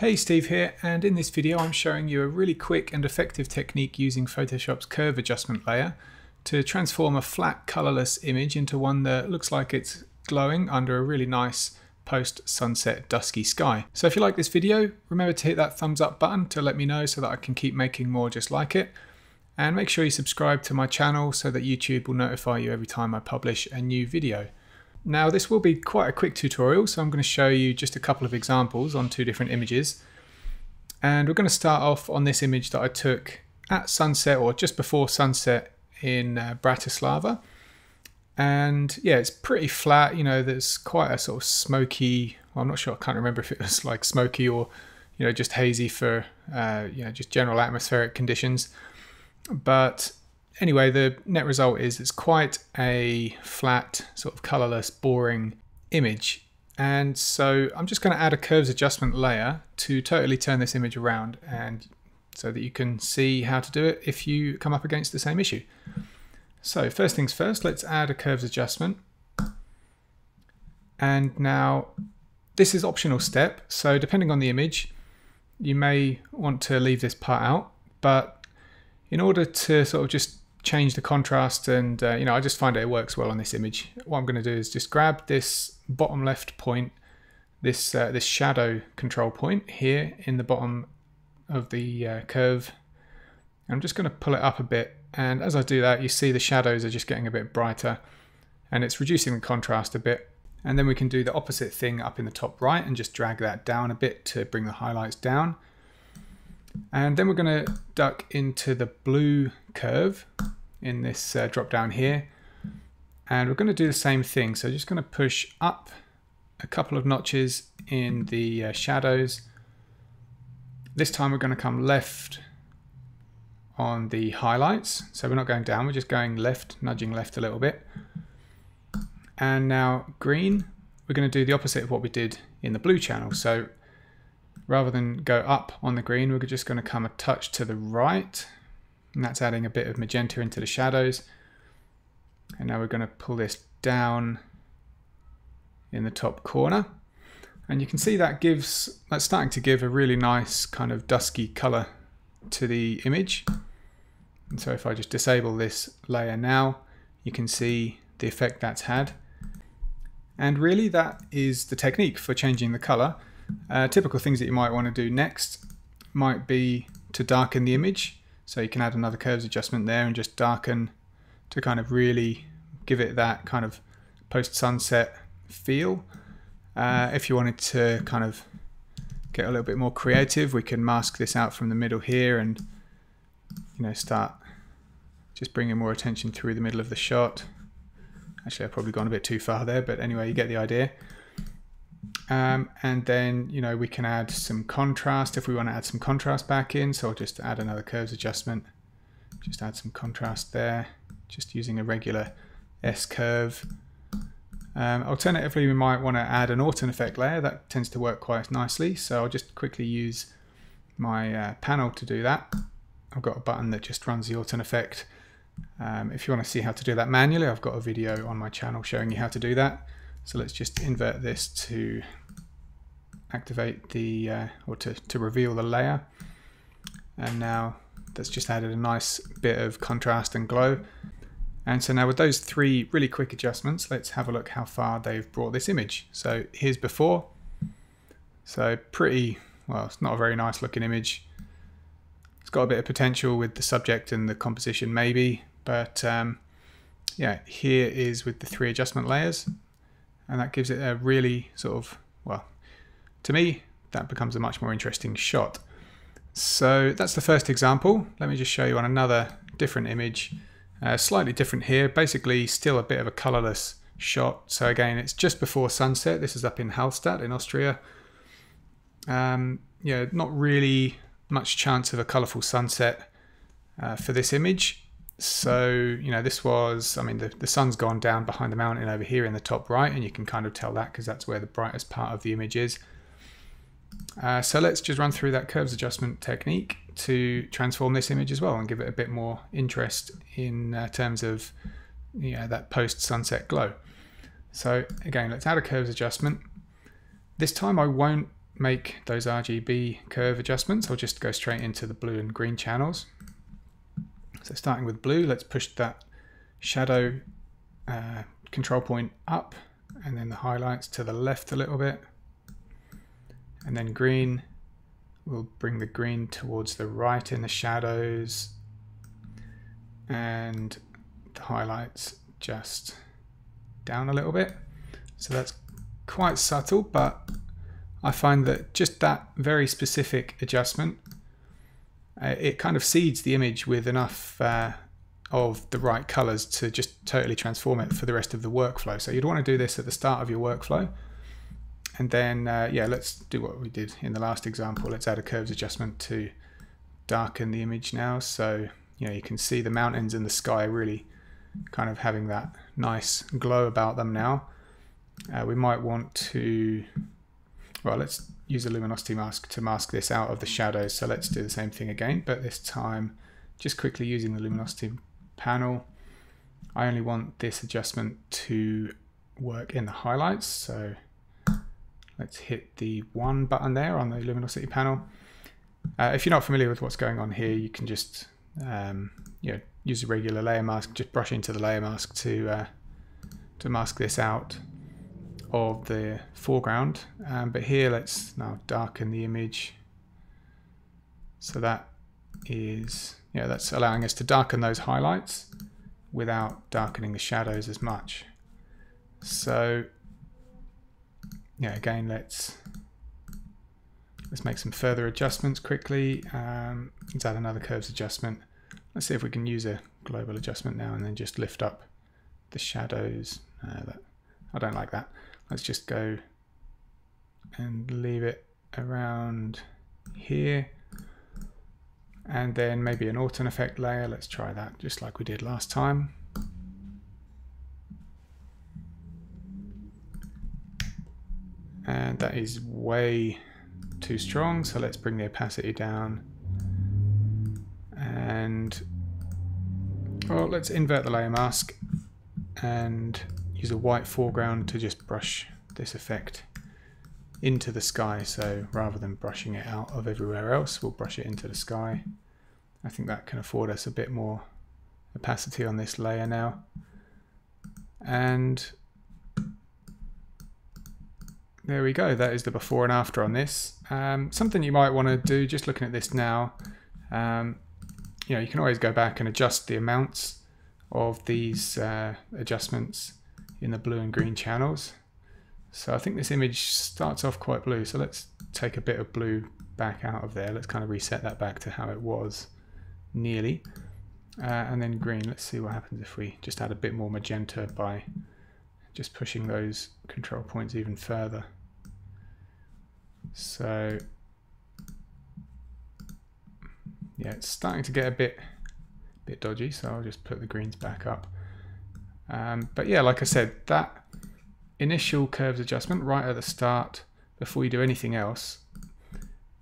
Hey Steve here and in this video I'm showing you a really quick and effective technique using Photoshop's curve adjustment layer to transform a flat colourless image into one that looks like it's glowing under a really nice post-sunset dusky sky. So if you like this video remember to hit that thumbs up button to let me know so that I can keep making more just like it and make sure you subscribe to my channel so that YouTube will notify you every time I publish a new video. Now this will be quite a quick tutorial, so I'm going to show you just a couple of examples on two different images. And we're going to start off on this image that I took at sunset or just before sunset in uh, Bratislava. And yeah, it's pretty flat, you know, there's quite a sort of smoky, well, I'm not sure, I can't remember if it was like smoky or, you know, just hazy for, uh, you know, just general atmospheric conditions. But anyway, the net result is it's quite a flat, sort of colorless, boring image. And so I'm just going to add a curves adjustment layer to totally turn this image around and so that you can see how to do it if you come up against the same issue. So first things first, let's add a curves adjustment. And now this is optional step. So depending on the image, you may want to leave this part out, but in order to sort of just change the contrast and uh, you know I just find it, works well on this image. What I'm going to do is just grab this bottom left point, this uh, this shadow control point here in the bottom of the uh, curve. I'm just going to pull it up a bit and as I do that you see the shadows are just getting a bit brighter and it's reducing the contrast a bit and then we can do the opposite thing up in the top right and just drag that down a bit to bring the highlights down. And then we're going to duck into the blue curve in this uh, drop down here. And we're going to do the same thing. So just going to push up a couple of notches in the uh, shadows. This time we're going to come left on the highlights. So we're not going down, we're just going left, nudging left a little bit. And now green, we're going to do the opposite of what we did in the blue channel. So rather than go up on the green, we're just going to come a touch to the right. And that's adding a bit of magenta into the shadows. And now we're going to pull this down in the top corner. And you can see that gives, that's starting to give a really nice kind of dusky color to the image. And so if I just disable this layer now, you can see the effect that's had. And really that is the technique for changing the color. Uh, typical things that you might want to do next might be to darken the image. So you can add another curves adjustment there and just darken to kind of really give it that kind of post-sunset feel. Uh, if you wanted to kind of get a little bit more creative, we can mask this out from the middle here and you know start just bringing more attention through the middle of the shot. Actually, I've probably gone a bit too far there, but anyway, you get the idea. Um, and then, you know, we can add some contrast if we want to add some contrast back in. So I'll just add another curves adjustment. Just add some contrast there, just using a regular S curve. Um, alternatively, we might want to add an Orton effect layer. That tends to work quite nicely. So I'll just quickly use my uh, panel to do that. I've got a button that just runs the Orton effect. Um, if you want to see how to do that manually, I've got a video on my channel showing you how to do that. So let's just invert this to activate the, uh, or to, to reveal the layer. And now that's just added a nice bit of contrast and glow. And so now with those three really quick adjustments, let's have a look how far they've brought this image. So here's before. So pretty, well, it's not a very nice looking image. It's got a bit of potential with the subject and the composition maybe, but um, yeah, here is with the three adjustment layers and that gives it a really sort of, well, to me, that becomes a much more interesting shot. So that's the first example. Let me just show you on another different image, uh, slightly different here, basically still a bit of a colorless shot. So again, it's just before sunset. This is up in Hallstatt in Austria. Um, yeah, not really much chance of a colorful sunset uh, for this image. So, you know, this was, I mean, the, the sun's gone down behind the mountain over here in the top right, and you can kind of tell that because that's where the brightest part of the image is. Uh, so let's just run through that curves adjustment technique to transform this image as well and give it a bit more interest in uh, terms of you know, that post-sunset glow. So again, let's add a curves adjustment. This time I won't make those RGB curve adjustments, I'll just go straight into the blue and green channels. So starting with blue, let's push that shadow uh, control point up and then the highlights to the left a little bit. And then green, we'll bring the green towards the right in the shadows and the highlights just down a little bit. So that's quite subtle, but I find that just that very specific adjustment, uh, it kind of seeds the image with enough uh, of the right colors to just totally transform it for the rest of the workflow. So you'd want to do this at the start of your workflow. And then, uh, yeah, let's do what we did in the last example. Let's add a curves adjustment to darken the image now. So, you know, you can see the mountains and the sky really kind of having that nice glow about them now. Uh, we might want to, well, let's use a luminosity mask to mask this out of the shadows. So let's do the same thing again, but this time just quickly using the luminosity panel. I only want this adjustment to work in the highlights. So let's hit the one button there on the luminosity panel. Uh, if you're not familiar with what's going on here, you can just um, you know, use a regular layer mask, just brush into the layer mask to uh, to mask this out of the foreground. Um, but here, let's now darken the image. So that is, yeah, that's allowing us to darken those highlights without darkening the shadows as much. So, yeah, again, let's let's make some further adjustments quickly. Um, let's add another curves adjustment. Let's see if we can use a global adjustment now and then just lift up the shadows. Uh, that, I don't like that. Let's just go and leave it around here. And then maybe an Orton effect layer. Let's try that just like we did last time. And that is way too strong. So let's bring the opacity down and well, let's invert the layer mask and use a white foreground to just brush this effect into the sky. So rather than brushing it out of everywhere else, we'll brush it into the sky. I think that can afford us a bit more opacity on this layer now. And there we go. That is the before and after on this. Um, something you might want to do, just looking at this now, um, you know, you can always go back and adjust the amounts of these uh, adjustments in the blue and green channels. So I think this image starts off quite blue. So let's take a bit of blue back out of there. Let's kind of reset that back to how it was nearly. Uh, and then green, let's see what happens if we just add a bit more magenta by just pushing those control points even further. So yeah, it's starting to get a bit bit dodgy, so I'll just put the greens back up. Um, but yeah, like I said, that initial curves adjustment right at the start, before you do anything else,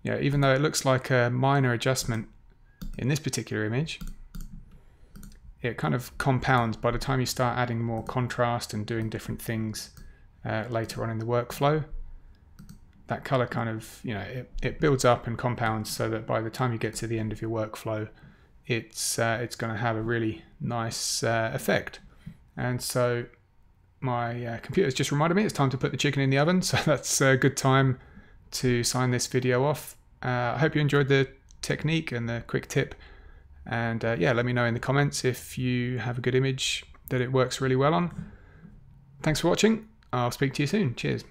yeah, even though it looks like a minor adjustment in this particular image, it kind of compounds by the time you start adding more contrast and doing different things uh, later on in the workflow that color kind of, you know, it, it builds up and compounds so that by the time you get to the end of your workflow, it's, uh, it's going to have a really nice uh, effect. And so my uh, computer's just reminded me it's time to put the chicken in the oven. So that's a good time to sign this video off. Uh, I hope you enjoyed the technique and the quick tip. And uh, yeah, let me know in the comments if you have a good image that it works really well on. Thanks for watching. I'll speak to you soon. Cheers.